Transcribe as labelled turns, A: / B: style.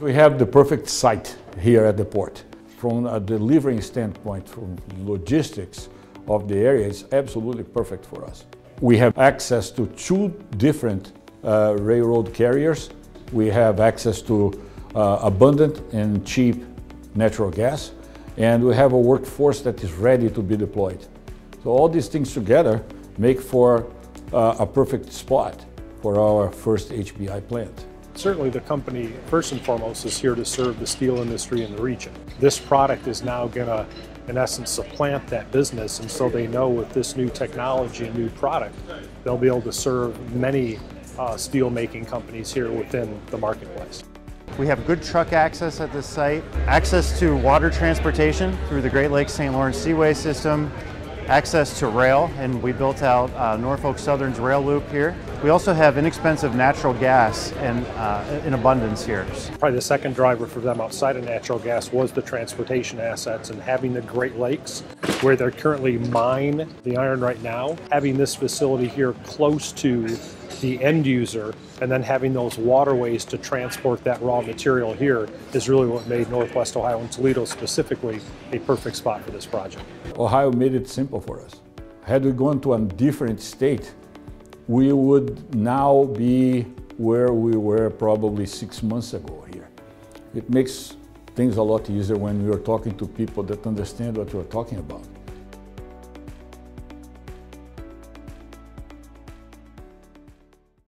A: We have the perfect site here at the port. From a delivering standpoint, from logistics of the area, it's absolutely perfect for us. We have access to two different uh, railroad carriers. We have access to uh, abundant and cheap natural gas, and we have a workforce that is ready to be deployed. So all these things together make for uh, a perfect spot for our first HBI plant.
B: Certainly the company, first and foremost, is here to serve the steel industry in the region. This product is now going to, in essence, supplant that business, and so they know with this new technology and new product, they'll be able to serve many uh, steel making companies here within the marketplace.
C: We have good truck access at this site, access to water transportation through the Great Lakes St. Lawrence Seaway System, access to rail, and we built out uh, Norfolk Southern's rail loop here. We also have inexpensive natural gas uh, in abundance here.
B: Probably the second driver for them outside of natural gas was the transportation assets and having the Great Lakes where they're currently mine the iron right now, having this facility here close to the end user and then having those waterways to transport that raw material here is really what made Northwest Ohio and Toledo specifically a perfect spot for this project.
A: Ohio made it simple for us. Had we gone to a different state, we would now be where we were probably six months ago here. It makes things a lot easier when you're talking to people that understand what you're talking about.